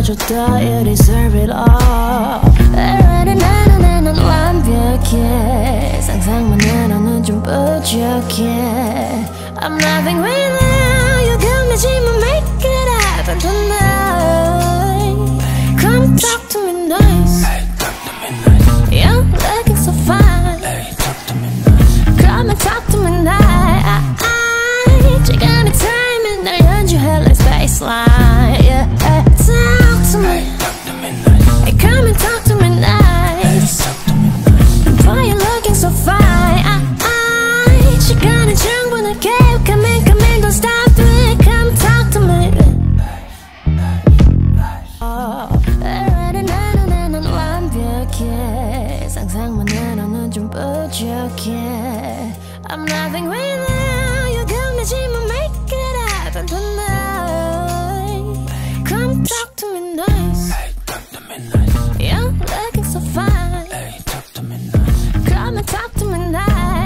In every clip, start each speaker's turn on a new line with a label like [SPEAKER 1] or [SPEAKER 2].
[SPEAKER 1] 나눠줬다 You deserve it all Already 나는 나는 완벽해 상상만 해너는 좀 부족해 I'm nothing without you 금내지만 make it happen tonight Come talk to me nice You're looking so fine Come and talk 상상만 해너는 좀 부족해 I'm nothing without you 금내지만 make it happen tonight Come talk to me nice You're looking so fine Come and talk to me nice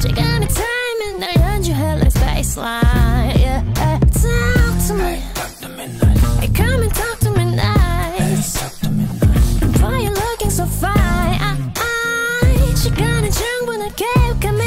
[SPEAKER 1] 시간의 타임을 날 연주해 like baseline Why you looking